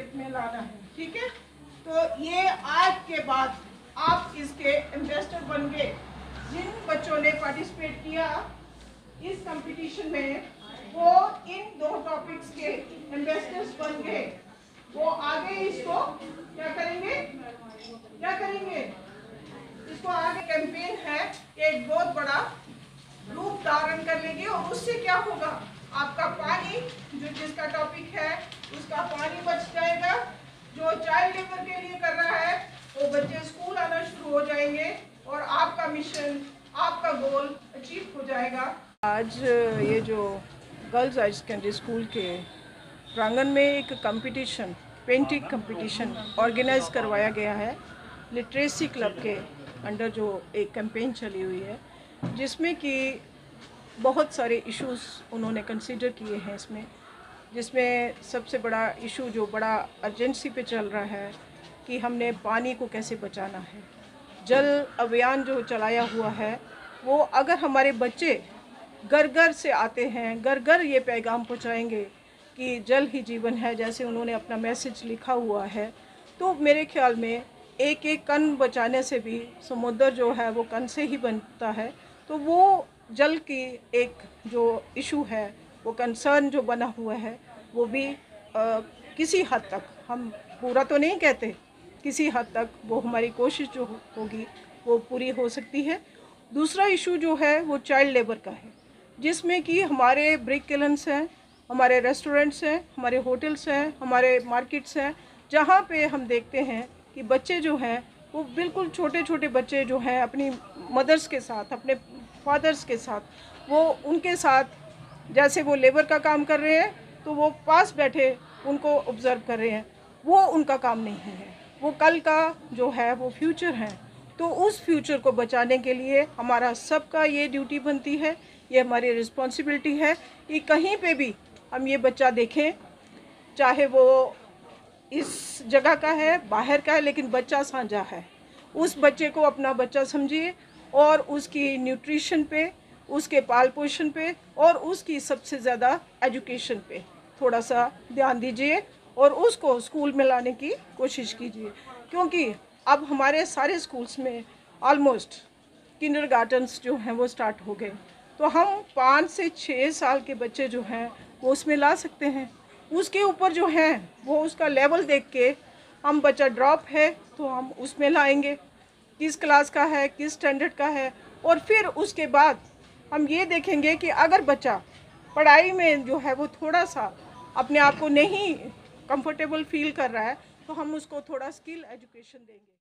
कराना है, ठीक है? तो ये आज के बाद आप इसके इन्वेस्टर बन गए। जिन बच्चों ने पार्टिसिपेट किया इस कंपटीशन में, वो इन दो टॉपिक्स के इन्वेस्टर्स बन गए। वो आगे इसको क्या करेंगे? क्या करेंगे? इसको आगे कैंपेन है, एक बहुत बड़ा रूप धारण कर लेगी और उससे क्या होगा? आपका पानी, जो जिसका टॉपिक है, उसका पानी बच जाएगा। जो चाइल्ड लेबर के लिए कर रहा है, वो बच्चे स्कूल आना शुरू हो जाएँगे और आपका मिशन आपका गोल अचीव हो जाएगा। आज, ये जो गर्ल्स हाई सेकेंडरी स्कूल के प्रांगण में एक कंपटीशन पेंटिंग कंपटीशन ऑर्गेनाइज करवाया गया है। लिटरेसी क्लब के अंडर जो एक कैंपेन चली हुई है, जिसमें कि बहुत सारे इश्यूज़ उन्होंने कंसिडर किए हैं इसमें, जिसमें सबसे बड़ा इशू जो बड़ा अर्जेंसी पे चल रहा है कि हमने पानी को कैसे बचाना है। जल अभियान जो चलाया हुआ है, वो अगर हमारे बच्चे घर घर से आते हैं घर घर ये पैगाम पहुँचाएँगे कि जल ही जीवन है, जैसे उन्होंने अपना मैसेज लिखा हुआ है तो मेरे ख्याल में एक एक कन बचाने से भी समुद्र जो है वो कन से ही बनता है तो वो जल की एक जो इशू है वो कंसर्न जो बना हुआ है वो भी आ, किसी हद तक हम पूरा तो नहीं कहते किसी हद तक वो हमारी कोशिश जो होगी वो पूरी हो सकती है। दूसरा इशू जो है वो चाइल्ड लेबर का है जिसमें कि हमारे ब्रिक किलन्स हैं हमारे रेस्टोरेंट्स हैं हमारे होटल्स हैं हमारे मार्केट्स हैं जहाँ पे हम देखते हैं कि बच्चे जो हैं वो बिल्कुल छोटे छोटे बच्चे जो हैं अपनी मदर्स के साथ अपने फादर्स के साथ। वो उनके साथ, जैसे वो लेबर का काम कर रहे हैं तो वो पास बैठे उनको ऑब्ज़र्व कर रहे हैं। वो उनका काम नहीं है। वो कल का जो है, वो फ्यूचर है। तो उस फ्यूचर को बचाने के लिए हमारा सबका ये ड्यूटी बनती है, ये हमारी रिस्पॉन्सिबिलिटी है कि कहीं पे भी हम ये बच्चा देखें, चाहे वो इस जगह का है, बाहर का है, लेकिन बच्चा साझा है। उस बच्चे को अपना बच्चा समझिए और उसकी न्यूट्रिशन पे, उसके पाल पोषण पे और उसकी सबसे ज़्यादा एजुकेशन पे। थोड़ा सा ध्यान दीजिए और उसको स्कूल में लाने की कोशिश कीजिए। क्योंकि अब हमारे सारे स्कूल्स में ऑलमोस्ट किंडर गार्डन्स जो हैं वो स्टार्ट हो गए। तो हम पाँच से छः साल के बच्चे जो हैं वो उसमें ला सकते हैं। उसके ऊपर जो है वो उसका लेवल देख के हम बच्चा ड्रॉप है तो हम उसमें लाएँगे। किस क्लास का है, किस स्टैंडर्ड का है, और फिर उसके बाद हम ये देखेंगे कि अगर बच्चा पढ़ाई में जो है वो थोड़ा सा अपने आप को नहीं कंफर्टेबल फील कर रहा है तो हम उसको थोड़ा स्किल एजुकेशन देंगे।